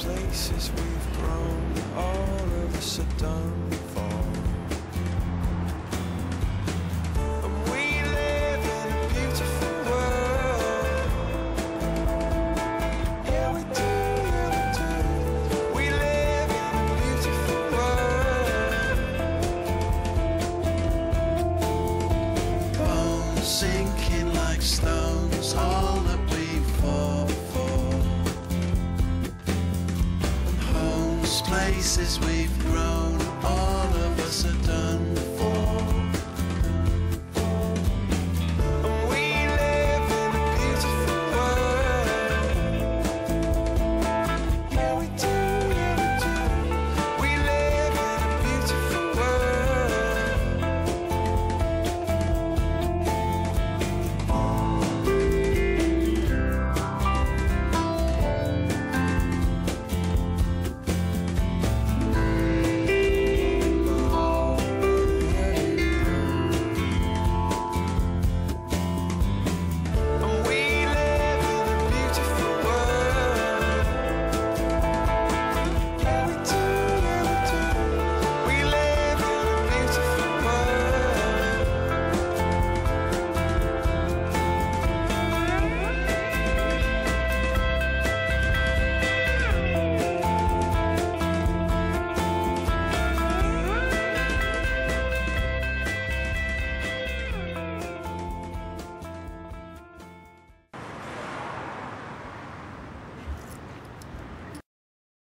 places we've grown, all of us are done for. And we live in a beautiful world. We do, we do. We live in a beautiful world. Sing stones, all that we fought for. Homes, places we've grown, all of us